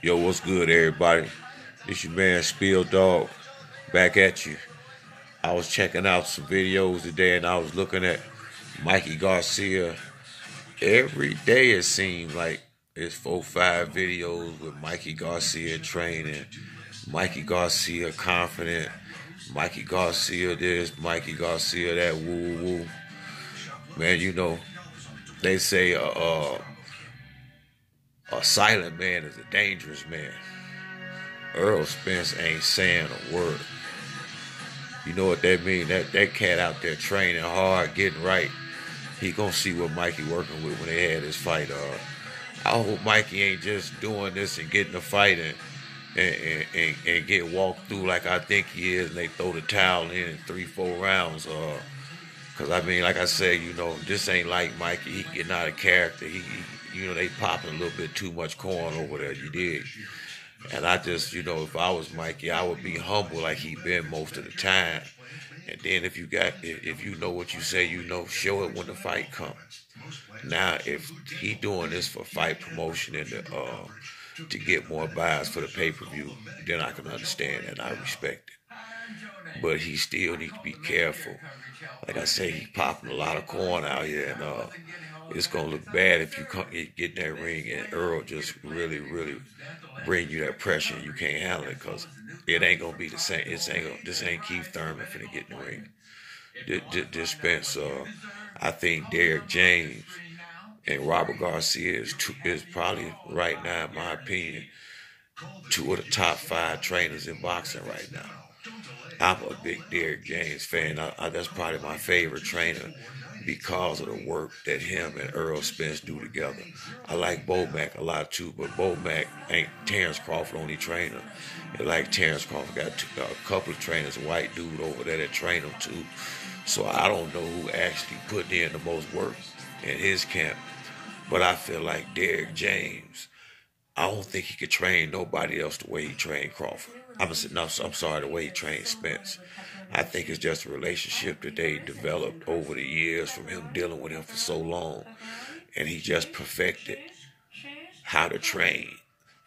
Yo, what's good, everybody? This your man Spill Dog back at you. I was checking out some videos today and I was looking at Mikey Garcia. Every day it seems like it's four, five videos with Mikey Garcia training, Mikey Garcia confident, Mikey Garcia this, Mikey Garcia that, woo woo. Man, you know, they say uh, uh a silent man is a dangerous man. Earl Spence ain't saying a word. You know what that mean? That that cat out there training hard, getting right. He gonna see what Mikey working with when they had this fight. Uh, I hope Mikey ain't just doing this and getting a fight and and, and, and get walked through like I think he is, and they throw the towel in in three, four rounds. Uh, Cause I mean, like I said, you know, this ain't like Mikey. He getting out of character. He, he you know, they popping a little bit too much corn over there. You did. And I just, you know, if I was Mikey, I would be humble like he been most of the time. And then if you got, if you know what you say, you know, show it when the fight comes. Now, if he doing this for fight promotion and to, uh, to get more buys for the pay per view, then I can understand and I respect it. But he still needs to be careful. Like I say, he popping a lot of corn out here, and uh, it's gonna look bad if you come, get that ring and Earl just really, really bring you that pressure and you can't handle it because it ain't gonna be the same. It's ain't gonna, this ain't Keith Thurman finna get in the ring. This, this Spence, uh, I think Derrick James and Robert Garcia is two, is probably right now, in my opinion, two of the top five trainers in boxing right now. I'm a big Derrick James fan. I, I, that's probably my favorite trainer because of the work that him and Earl Spence do together. I like Bo Mack a lot too, but Bo Mack ain't Terrence Crawford only trainer. And like Terrence Crawford got two, a couple of trainers, a white dude over there that train him too. So I don't know who actually put in the most work in his camp. But I feel like Derrick James, I don't think he could train nobody else the way he trained Crawford. I'm, no, I'm sorry, the way he trained Spence. I think it's just a relationship that they developed over the years from him dealing with him for so long. And he just perfected how to train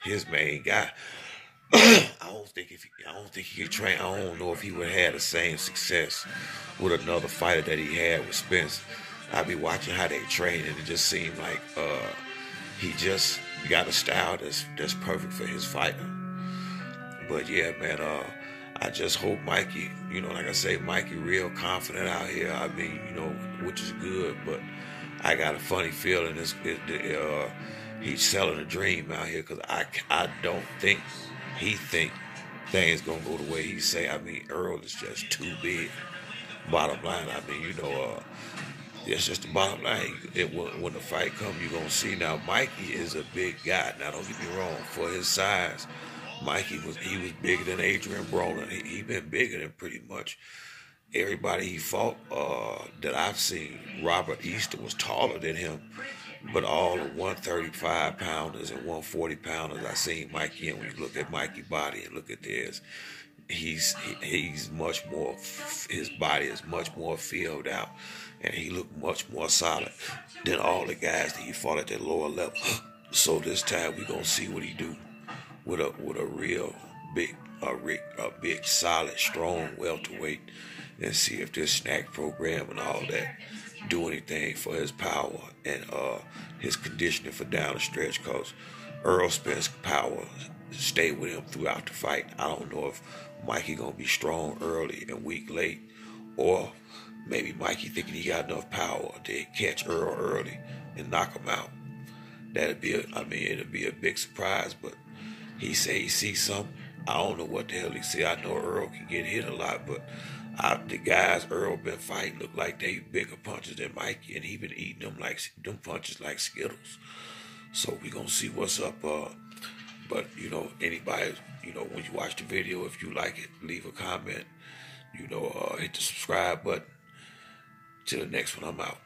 his main guy. I don't think if he, I don't think he could train. I don't know if he would have had the same success with another fighter that he had with Spence. I'd be watching how they train, and it just seemed like uh, he just got a style that's that's perfect for his fighting. But yeah, man, uh, I just hope Mikey, you know, like I say, Mikey real confident out here. I mean, you know, which is good, but I got a funny feeling it, uh, he's selling a dream out here because I, I don't think he think things gonna go the way he say. I mean, Earl is just too big. Bottom line, I mean, you know, uh, that's just the bottom line. It, when the fight come, you're gonna see. Now, Mikey is a big guy. Now, don't get me wrong. For his size, Mikey was he was bigger than Adrien Broner. He, he been bigger than pretty much everybody he fought uh, that I've seen. Robert Easter was taller than him, but all the 135 pounders and 140 pounders I seen Mikey. And when you look at Mikey body and look at this, he's he's much more. His body is much more filled out, and he looked much more solid than all the guys that he fought at that lower level. So this time we gonna see what he do with a with a real big a, a big solid strong welterweight and see if this SNAC program and all that do anything for his power and uh, his conditioning for down the stretch because Earl Spence power stay with him throughout the fight. I don't know if Mikey gonna be strong early and weak late or maybe Mikey thinking he got enough power to catch Earl early and knock him out. That'd be a, I mean it'd be a big surprise but he say he see something. I don't know what the hell he see. I know Earl can get hit a lot, but The guys Earl been fighting look like they bigger punches than Mikey, and he been eating them like them punches like Skittles. So we gonna see what's up. Uh, but you know, anybody, you know, when you watch the video, if you like it, leave a comment. You know, uh, hit the subscribe button. Till the next one, I'm out.